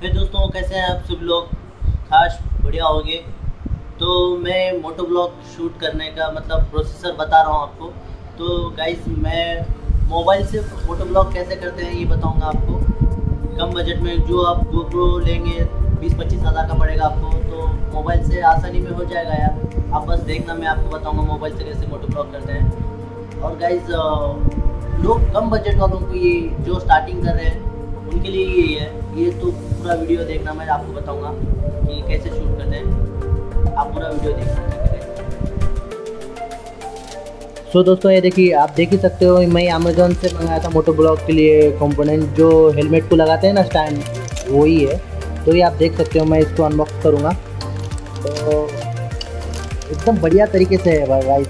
फिर दोस्तों, कैसे हैं आप सब लोग? खास बढ़िया होंगे। तो मैं मोटो ब्लॉग शूट करने का मतलब प्रोसेसर बता रहा हूँ आपको। तो गाइस मैं मोबाइल से मोटो ब्लॉग कैसे करते हैं ये बताऊँगा आपको। कम बजट में जो आप गोप्रो लेंगे, बीस पच्चीस हज़ार का पड़ेगा आपको। तो मोबाइल से आसानी में हो जाएगा यार। आप बस देखना, मैं आपको बताऊँगा मोबाइल से कैसे मोटो ब्लॉग करते हैं। और गाइज़ लोग कम बजट वालों को ये जो स्टार्टिंग कर रहे हैं उनके लिए यही है। ये तो पूरा वीडियो देखना मैं आपको बताऊँगा कि कैसे शूट करते हैं। आप पूरा वीडियो देखना सो so, दोस्तों ये देखिए आप देख ही सकते हो मैं अमेजोन से मंगाया था मोटो ब्लॉक के लिए कंपोनेंट जो हेलमेट को लगाते हैं ना स्टैंड वही है। तो ये आप देख सकते हो मैं इसको अनबॉक्स करूँगा। तो एकदम बढ़िया तरीके से है भाई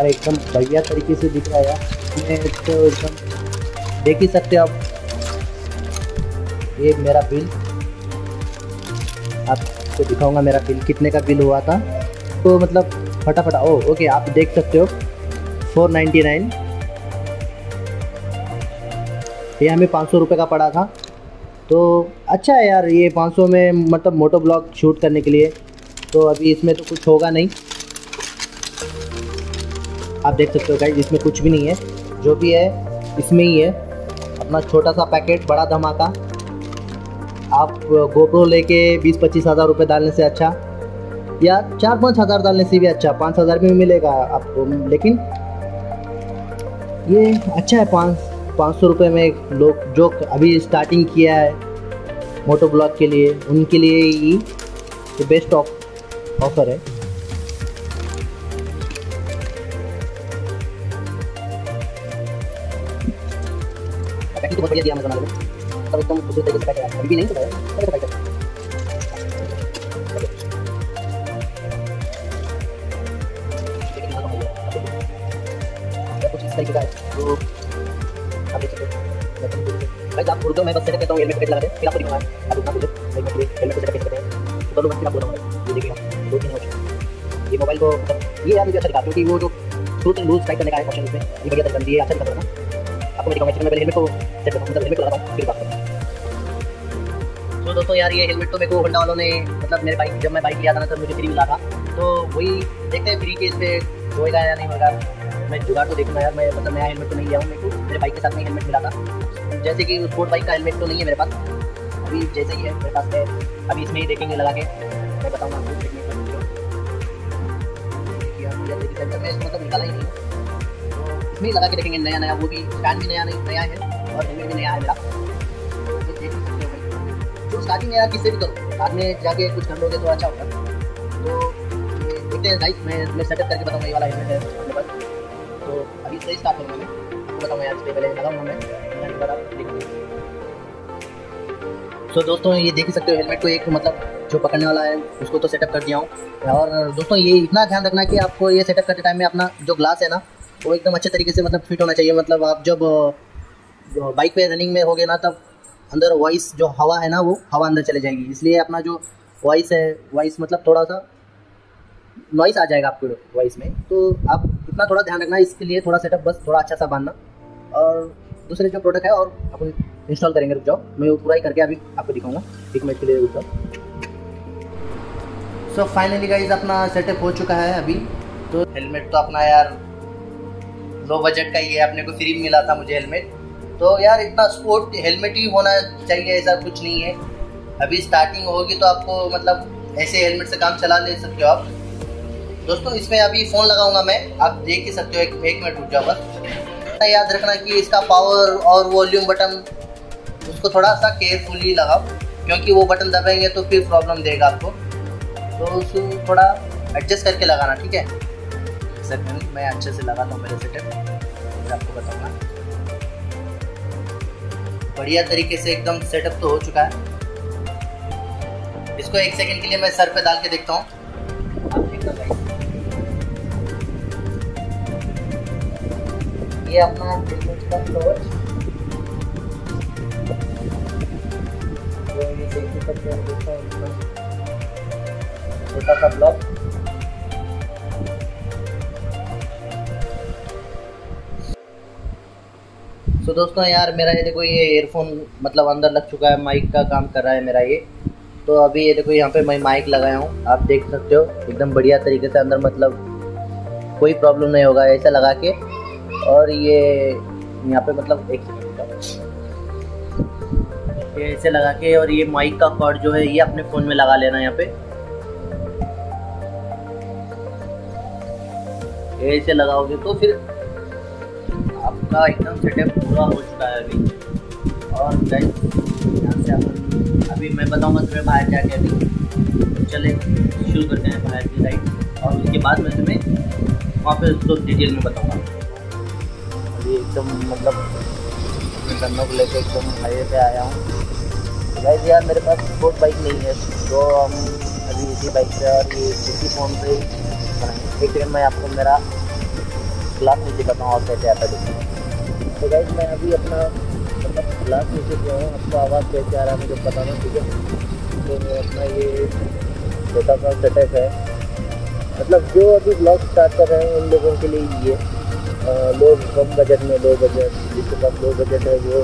यार, एकदम बढ़िया तरीके से दिख रहा है यार। तो एकदम देख ही सकते हो आप। ये मेरा बिल। आपको दिखाऊँगा मेरा बिल, कितने का बिल हुआ था। तो मतलब फटाफट ओ ओके, आप देख सकते हो। Four ninety nine. ये हमें पाँच सौ का पड़ा था। तो अच्छा है यार, ये पाँच सौ में मतलब मोटो ब्लॉग शूट करने के लिए। तो अभी इसमें तो कुछ होगा नहीं। आप देख सकते हो गाइज़ इसमें कुछ भी नहीं है। जो भी है, इसमें ही है। अपना छोटा सा पैकेट बड़ा धमाका। आप गोप्रो लेके बीस पच्चीस हज़ार रुपये डालने से अच्छा। या चार पाँच हज़ार डालने से भी अच्छा। पाँच हज़ार में मिलेगा आपको। लेकिन ये अच्छा है। पाँच पाँच सौ रुपये में लोग, जो अभी स्टार्टिंग किया है मोटो ब्लॉग के लिए, उनके लिए ही बेस्ट ऑफ़र है। बहुत बढ़िया दिया अमेजोन वाले ने सब एकदम दूसरे तरीके से पैक है अभी नहीं तो है कैसे पैक है कुछ इस तरीके का है तो आप देख सकते भाई हो मैं बस सेटअप करता हूँ हेलमेट पैकेट लगा दे फिर आपको दिखाऊँगा आप रुकना बोले भाई मैं हेलमेट को सेटअप कैसे करते हैं तो लोग फिर आप बोल हूँ ये देखिए दो तीन हो ये मोबाइल को ये यार मुझे अच्छा दिखा क्योंकि वो जो टू तीन लूज टाइप करने का है ऑप्शन इसमें ये बढ़िया तरीका दिया अच्छा दिखा था आपको दिखाऊँगा मैं हेलमेट को सेट करता हूँ मतलब हेलमेट लगाता हूँ, फिर बात करता हूँ। तो दोस्तों यार, ये हेलमेट तो मेरे को होंडा वालों ने मतलब मेरे बाइक जब मैं बाइक लिया था ना, तब मुझे फ्री मिला था। तो वही देखते हैं फ्री के इस पर होएगा या नहीं होएगा मैं जुगाड़ तो देखूँगा यार, मैं मतलब नया हेलमेट तो नहीं लिया हूँ मेरे को। मेरे बाइक के साथ में हेलमेट मिला था। जैसे कि स्पोर्ट बाइक का हेलमेट तो नहीं है मेरे पास। अभी जैसे ही है मेरे पास में अभी इसमें ही देखेंगे लगा के। मैं बताऊँगा आपको देखने का मतलब निकाला ही नहीं। इसमें लगा के देखेंगे नया नया वो भी स्टैंड भी नया नहीं नया है, और हेलमेट भी नया है मेरा तो हो भाई। तो स्टार्टिंग यार, किससे भी करो। बाद में जाके कुछ कर लोगे तो अच्छा होगा। तो देखते हैं गाइस मैं मैं सेटअप करके बताऊँगा ये वाला हेलमेट है पास तो अभी सही स्टार्ट करूँगा मैं। आपको बताऊँगा यार इससे पहले लगाऊँगा मैं तो दोस्तों, ये देख ही सकते हो हेलमेट को एक मतलब जो पकड़ने वाला है, उसको तो सेटअप कर दिया हूँ। और दोस्तों, ये इतना ध्यान रखना कि आपको ये सेटअप करते टाइम में अपना जो ग्लास है ना वो एकदम अच्छे तरीके से मतलब फिट होना चाहिए। मतलब आप जब बाइक पे रनिंग में होगे ना, तब अंदर वॉइस जो हवा है ना, वो हवा अंदर चले जाएगी। इसलिए अपना जो वॉइस है वॉइस मतलब थोड़ा सा नॉइस आ जाएगा आपको वॉइस में। तो आप इतना थोड़ा ध्यान रखना, इसके लिए थोड़ा सेटअप बस थोड़ा अच्छा सा बांधना। और दूसरे जो प्रोडक्ट है, और अपन इंस्टॉल करेंगे, रुक जाओ। मैं वो पूरा ही करके अभी आपको दिखाऊँगा। एक मिनट के लिए रुक जाओ। सो फाइनली गाइज़ अपना सेटअप हो चुका है अभी। तो हेलमेट तो अपना यार लो बजट का ही है अपने को फ्री मिला था मुझे हेलमेट। तो यार इतना स्पोर्ट हेलमेट ही होना चाहिए ऐसा कुछ नहीं है। अभी स्टार्टिंग होगी तो आपको मतलब ऐसे हेलमेट से काम चला ले सकते हो आप। दोस्तों इसमें अभी फ़ोन लगाऊँगा मैं। आप देख ही सकते हो एक, एक मिनट रुक जाओ बस। इतना याद रखना कि इसका पावर और वॉल्यूम बटन उसको थोड़ा सा केयरफुली लगाओ क्योंकि वो बटन दबाएँगे तो फिर प्रॉब्लम देगा आपको। तो उसको थोड़ा एडजस्ट करके लगाना ठीक है? सेकंड मैं अच्छे से लगाता हूँ मेरे सेटअप फिर आपको बताऊँगा। बढ़िया तरीके से एकदम सेटअप तो हो चुका है। इसको एक सेकंड के लिए मैं सर पे डाल के देखता हूँ। ये अपना छोटा सा ब्लॉक तो दोस्तों यार, मेरा ये देखो, ये एयरफोन मतलब अंदर लग चुका है माइक का काम कर रहा है मेरा ये। तो अभी ये देखो, यहाँ पे मैं माइक लगाया हूँ, आप देख सकते हो, एकदम बढ़िया तरीके से अंदर मतलब कोई प्रॉब्लम नहीं होगा ऐसा लगा के। और ये, यहाँ पे मतलब एक ये ऐसे लगा के और ये माइक का कॉर्ड जो है, ये अपने फ़ोन में लगा लेना यहाँ पे। ऐसे लगाओगे तो फिर आपका एकदम सेटअप पूरा हो चुका है अभी। और यहाँ से आप अभी मैं बताऊँगा तुम्हें बाहर जाके अभी। तो चले, शुरू करते हैं बाहर की साइड और उसके बाद मैं तुम्हें वहाँ पर उसको डिटेल में बताऊँगा। अभी एकदम मतलब गन्नों को लेकर एकदम हाईवे पे आया हूँ। गाइस यार मेरे पास बहुत बाइक नहीं है। तो हम अभी इसी बाइक से और ये इसी फ़ोन पे एक सेकेंड मैं आपको मेरा क्लास नीचे बताऊँ, और कैसे आता है तो गाइज़ मैं अभी अपना मतलब क्लास नीचे जो हूँ, आपको आवाज़ कैसे आ रहा है, मुझे बताना, ठीक है? तो अपना ये छोटा सा सेटअप है। मतलब जो अभी ब्लॉग स्टार्ट कर रहे हैं, उन लोगों के लिए ये लोग कम बजट में लो बजट जिसके पास लो बजट है, वो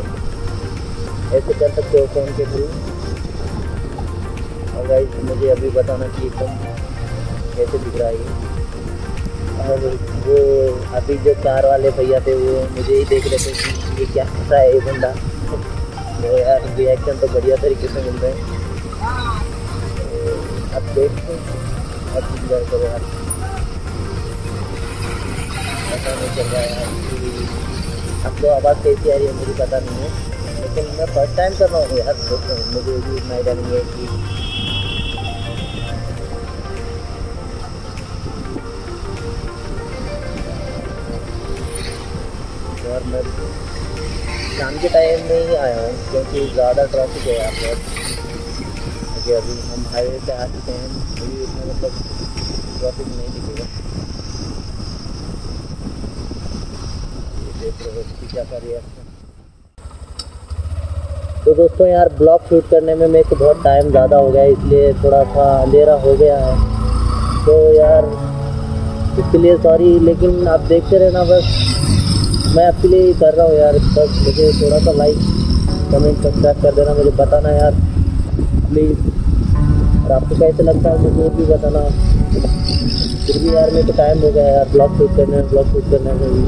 ऐसे कर सकते हो फ़ोन के थ्रू। और गाइज़ मुझे अभी बताना कि एकदम कैसे दिख रहा है। और वो अभी जो कार वाले भैया थे, वो मुझे ही देख रहे थे कि ये क्या करता है ये बंदा। तो यार रिएक्शन तो बढ़िया तरीके से मिल रहे हैं। तो अब देखते अब इंजॉय करो यार। पता नहीं चल रहा है यार आपको आवाज़ कैसी आ रही है, मुझे पता नहीं है। लेकिन मैं फ़र्स्ट टाइम कर रहा हूँ यार मुझे भी इतना आइडिया नहीं है कि मैं शाम के टाइम में ही आया हूँ, क्योंकि ज़्यादा ट्रैफ़िक है यहाँ पर। क्योंकि अभी हम हाईवे पे आ चुके हैं, अभी इतना मतलब ट्रैफ़िक नहीं दिखेगा। देख रहे तो दोस्तों यार ब्लॉग शूट करने में मेरे को बहुत टाइम ज़्यादा हो गया इसलिए थोड़ा सा अंधेरा हो गया है। तो यार, इसके लिए सॉरी लेकिन आप देखते रहना बस। मैं आपके लिए कर रहा हूँ यार, बस मुझे थोड़ा सा लाइक कमेंट सब्सक्राइब कर देना, मुझे बताना यार प्लीज़ और आपको कैसे लगता है, मुझे भी बताना। फिर भी यार, मेरे को टाइम हो गया यार ब्लॉग शूट करने में ब्लॉग शूट करने में भी।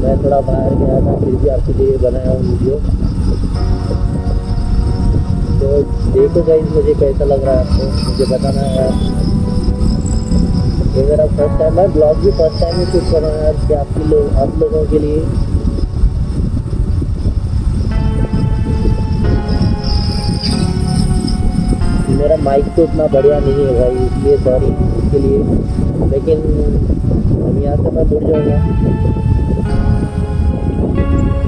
मैं थोड़ा बाहर गया था, फिर भी आपके लिए बनाया हूँ वीडियो तो देखो गाइज़ मुझे कैसा लग रहा है आपको? मुझे बताना है यार। ये मेरा फ़र्स्ट टाइम है ब्लॉग भी फ़र्स्ट टाइम ही शूट कर रहा है लोग आप लोगों के लिए। मेरा माइक तो इतना बढ़िया नहीं है भाई, इसलिए सॉरी इसके लिए। लेकिन अब यहाँ से मैं जुड़ जाऊँगा।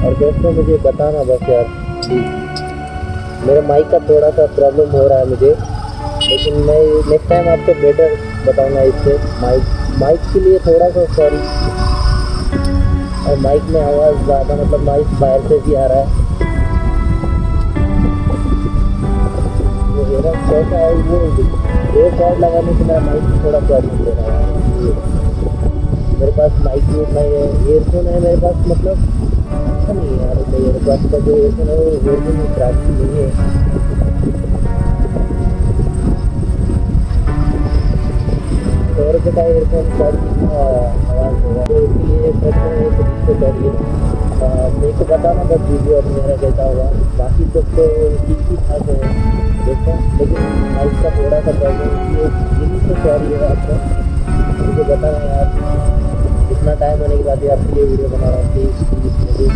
और दोस्तों, मुझे बताना बस यार। मेरे माइक का थोड़ा सा प्रॉब्लम हो रहा है मुझे। लेकिन मैं नेक्स्ट टाइम आपको बेटर बताऊँगा इससे। माइक माइक के लिए थोड़ा सा सॉरी और माइक में आवाज़ ज़्यादा मतलब माइक बाहर से भी आ रहा है। वो मेरा कैसा है वो एक कॉर्ड लगाने से मेरा माइक में थोड़ा प्रॉब्लम दे रहा है। मेरे पास माइक मैं ईयरफोन है मेरे पास मतलब अच्छा नहीं है यार, मेरे पास का जो ईयरफोन है वो ईयरफोन खराब नहीं है। सौ रुपये का एयरफोन पर आवाज़ होगा तो इसलिए करते हैं तो करिए मेरे को बताना बस वीडियो अब मेरा कैसा होगा बाकी सब तो ठीक ही ठाक है देखो लेकिन माइक का थोड़ा सा प्रॉब्लम ये यही तो सॉरी है आपको मुझे बताना यार इतना टाइम होने के बाद ही आपके लिए वीडियो बना रहा हूँ प्लीज़ प्लीज़ मुझे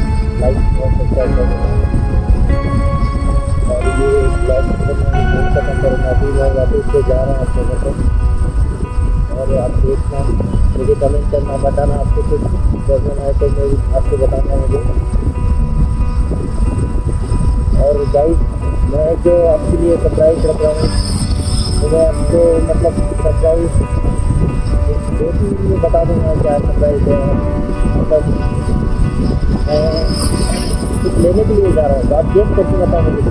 लाइक और सब्सक्राइब कर देना और ये ब्लॉग खत्म करूँगा अभी मैं वापस से जा रहा हूँ। अपने घर पर और आप देखना मुझे कमेंट करना बताना आपको कुछ प्रॉब्लम है तो मैं आपको बताऊँगा मुझे और गाइस मैं जो आपके लिए सरप्राइज़ रख रहा हूँ तो मैं आपको मतलब सरप्राइज़ तीन में बता दूँगा क्या सरप्राइज़ है। मतलब कुछ लेने के लिए जा रहा हूँ। आप गेम करके बता मुझे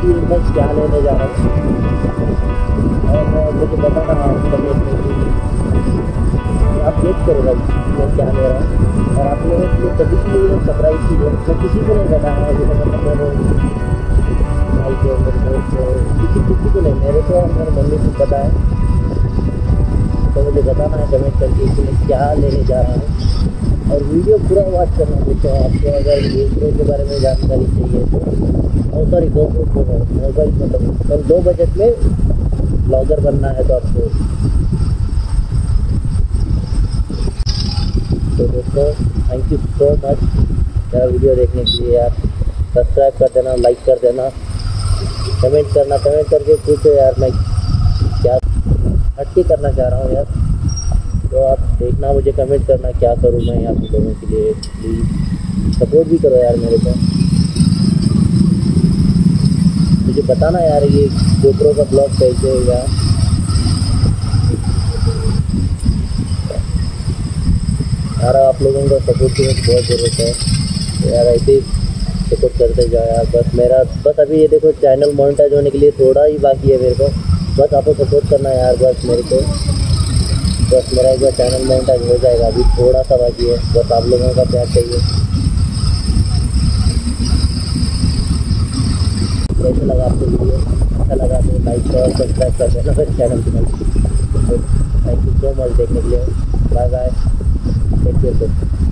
कि मैं क्या लेने जा रहा हूँ। मुझे कमेंट में आप वेट करो भाई मैं क्या ले रहा हूँ और आप लोगों के लिए सभी के लिए सरप्राइज़ चीज़ है मैं किसी को नहीं बताया तक मतलब मेरे भाई को मेरे किसी किसी को नहीं मेरे को मेरे मम्मी को पता है तो मुझे बताना है कमेंट करके कि मैं क्या लेने जा रहा हूँ और वीडियो पूरा वॉच करना दोस्तों आपको अगर GoPro के बारे में जानकारी चाहिए तो। सॉरी GoPro मोबाइल मतलब दो बजट में ब्लॉगर बनना है तो आपको। तो दोस्तों थैंक यू सो मच मेरा वीडियो देखने के लिए यार। सब्सक्राइब कर देना लाइक कर देना। कमेंट करना कमेंट करके पूछो यार मैं क्या हटके करना चाह रहा हूँ यार। तो आप देखना, मुझे कमेंट करना क्या करूँ मैं आप लोगों के लिए। प्लीज़ सपोर्ट भी करो यार मेरे को। मुझे बताना यार ये गोप्रो का ब्लॉग कैसे होगा यार, आप लोगों का सपोर्ट की बहुत ज़रूरत है। यार, ऐसे सपोर्ट करते जाओ यार। बस मेरा, बस अभी ये देखो चैनल मोनिटाइज होने के लिए थोड़ा ही बाकी है मेरे को। बस आपको सपोर्ट करना है यार, बस मेरे को। बस मेरा एक बार चैनल मोनिटाइज हो जाएगा, अभी थोड़ा सा बाकी है। बस आप लोगों का प्यार चाहिए। कैसे लगा आपको वीडियो अच्छा लगा तो लाइक और सब्सक्राइब कर देना मेरे चैनल को थैंक यू सो मच देखने के लिए। Bye bye take care